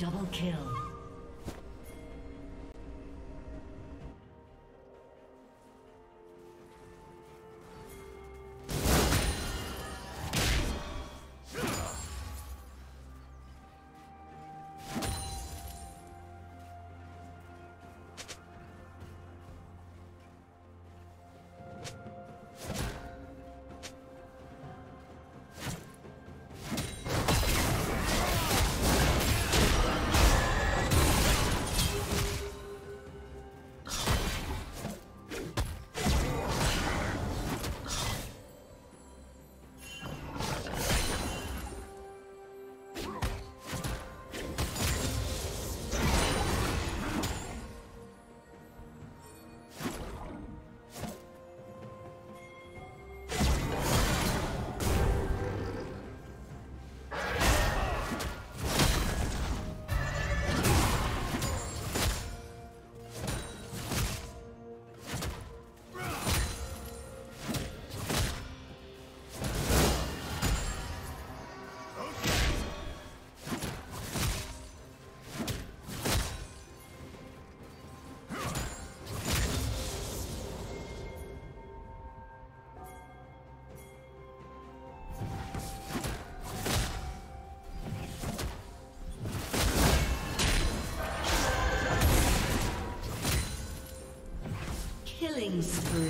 Double kill. Killing spree.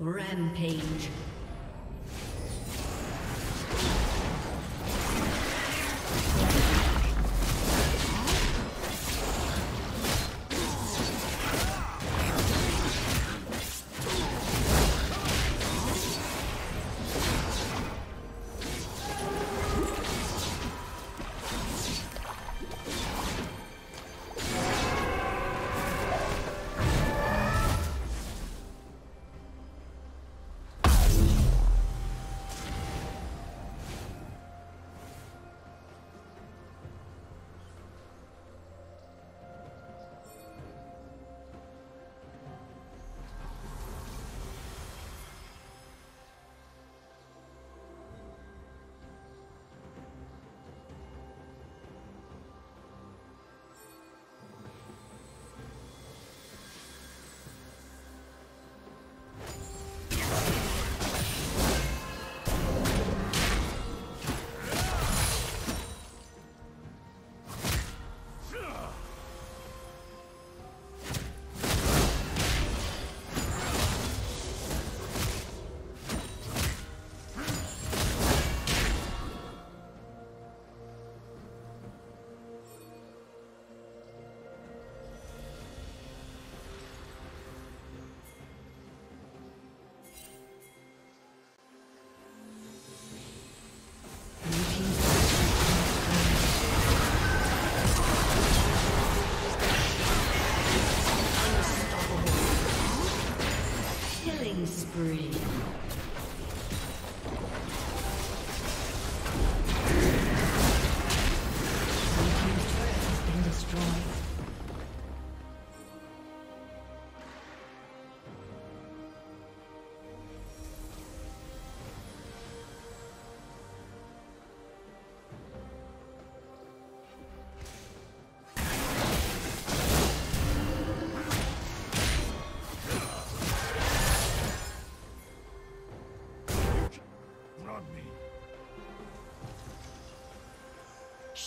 Rampage.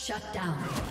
Shut down.